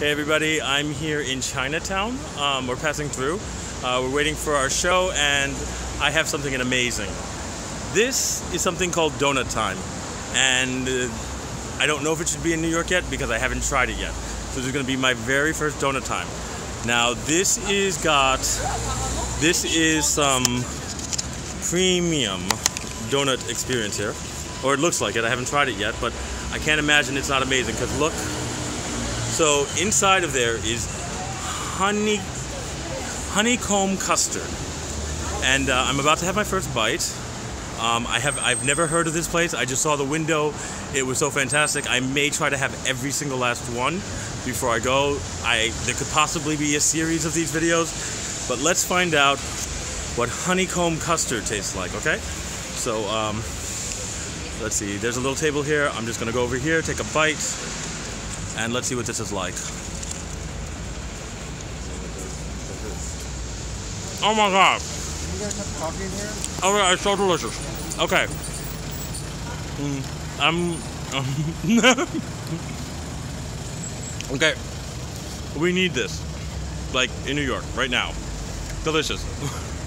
Hey everybody, I'm here in Chinatown. Um, we're passing through. Uh, we're waiting for our show and I have something amazing. This is something called Doughnut Time. And uh, I don't know if it should be in New York yet because I haven't tried it yet. So this is going to be my very first Doughnut Time. Now this is got, this is some premium donut experience here. Or it looks like it, I haven't tried it yet, but I can't imagine it's not amazing because look, so inside of there is honey, honeycomb custard, and uh, I'm about to have my first bite. Um, I have I've never heard of this place. I just saw the window. It was so fantastic. I may try to have every single last one before I go. I there could possibly be a series of these videos, but let's find out what honeycomb custard tastes like. Okay, so um, let's see. There's a little table here. I'm just gonna go over here, take a bite and let's see what this is like. Oh my god. You coffee in here? Oh god, it's so delicious. Okay. Mm, I'm. okay. We need this. Like in New York, right now. Delicious.